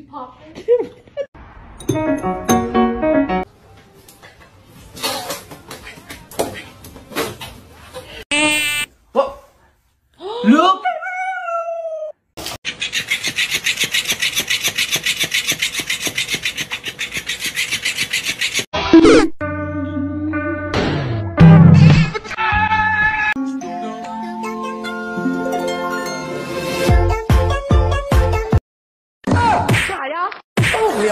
You. Look! 不要不